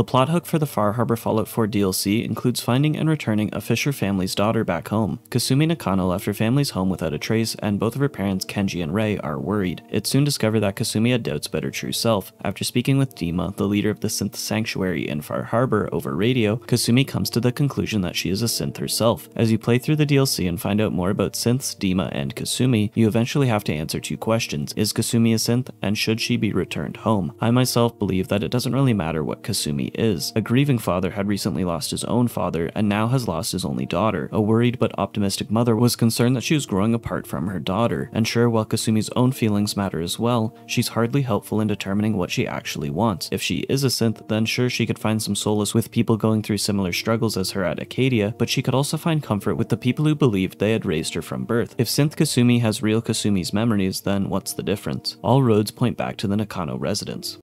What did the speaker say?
The plot hook for the Far Harbor Fallout 4 DLC includes finding and returning a Fisher family's daughter back home. Kasumi Nakano left her family's home without a trace, and both of her parents, Kenji and Rei, are worried. It's soon discovered that Kasumi had doubts about her true self. After speaking with Dima, the leader of the synth sanctuary in Far Harbor, over radio, Kasumi comes to the conclusion that she is a synth herself. As you play through the DLC and find out more about synths, Dima, and Kasumi, you eventually have to answer two questions. Is Kasumi a synth, and should she be returned home? I myself believe that it doesn't really matter what Kasumi is. A grieving father had recently lost his own father, and now has lost his only daughter. A worried but optimistic mother was concerned that she was growing apart from her daughter, and sure, while Kasumi's own feelings matter as well, she's hardly helpful in determining what she actually wants. If she is a synth, then sure she could find some solace with people going through similar struggles as her at Acadia, but she could also find comfort with the people who believed they had raised her from birth. If synth Kasumi has real Kasumi's memories, then what's the difference? All roads point back to the Nakano residence.